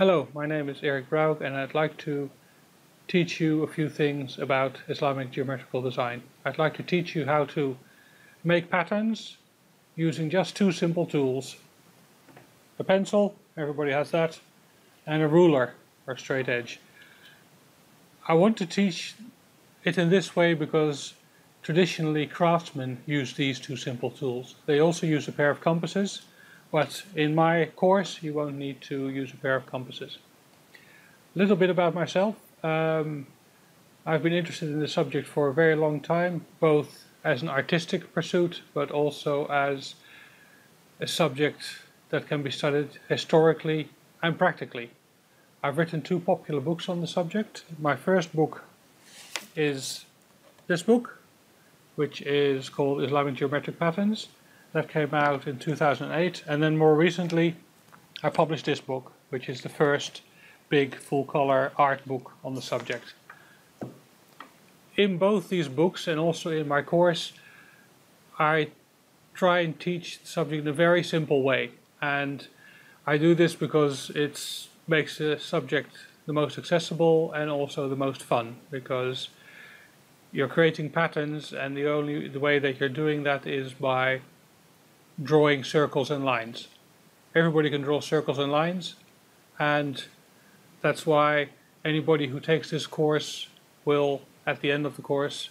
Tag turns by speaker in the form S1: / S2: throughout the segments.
S1: Hello, my name is Eric Broug and I'd like to teach you a few things about Islamic geometrical design. I'd like to teach you how to make patterns using just two simple tools. A pencil, everybody has that, and a ruler or straight edge. I want to teach it in this way because traditionally craftsmen use these two simple tools. They also use a pair of compasses but in my course, you won't need to use a pair of compasses. A little bit about myself. Um, I've been interested in the subject for a very long time, both as an artistic pursuit, but also as a subject that can be studied historically and practically. I've written two popular books on the subject. My first book is this book, which is called Islamic Geometric Patterns, that came out in 2008 and then more recently I published this book which is the first big full color art book on the subject. In both these books and also in my course I try and teach the subject in a very simple way and I do this because it makes the subject the most accessible and also the most fun because you're creating patterns and the only the way that you're doing that is by drawing circles and lines. Everybody can draw circles and lines and that's why anybody who takes this course will at the end of the course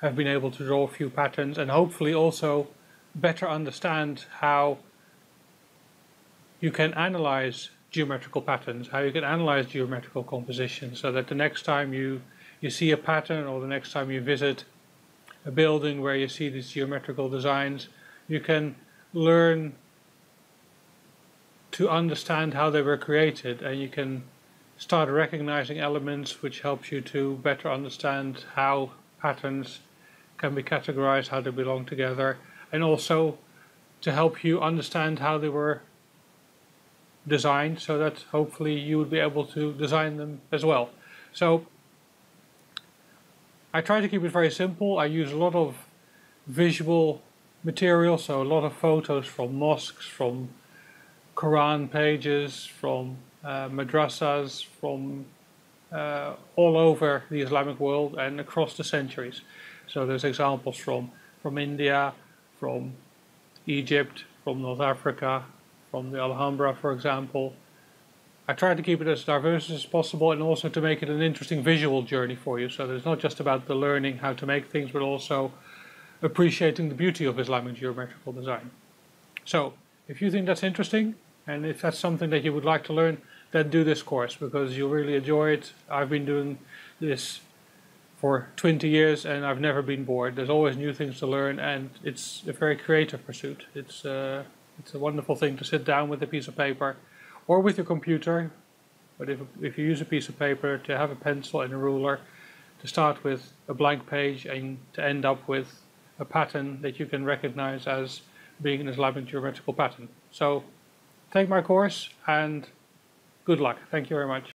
S1: have been able to draw a few patterns and hopefully also better understand how you can analyze geometrical patterns, how you can analyze geometrical compositions so that the next time you, you see a pattern or the next time you visit a building where you see these geometrical designs, you can learn to understand how they were created and you can start recognizing elements which helps you to better understand how patterns can be categorized, how they belong together and also to help you understand how they were designed so that hopefully you would be able to design them as well. So I try to keep it very simple. I use a lot of visual material, so a lot of photos from mosques, from Quran pages, from uh, madrasas, from uh, all over the Islamic world and across the centuries. So there's examples from, from India, from Egypt, from North Africa, from the Alhambra, for example. I tried to keep it as diverse as possible and also to make it an interesting visual journey for you. So it's not just about the learning how to make things, but also appreciating the beauty of Islamic geometrical design. So, if you think that's interesting, and if that's something that you would like to learn, then do this course because you'll really enjoy it. I've been doing this for 20 years and I've never been bored. There's always new things to learn and it's a very creative pursuit. It's, uh, it's a wonderful thing to sit down with a piece of paper or with your computer, but if, if you use a piece of paper to have a pencil and a ruler, to start with a blank page and to end up with a pattern that you can recognize as being an Islamic geometrical pattern. So take my course and good luck. Thank you very much.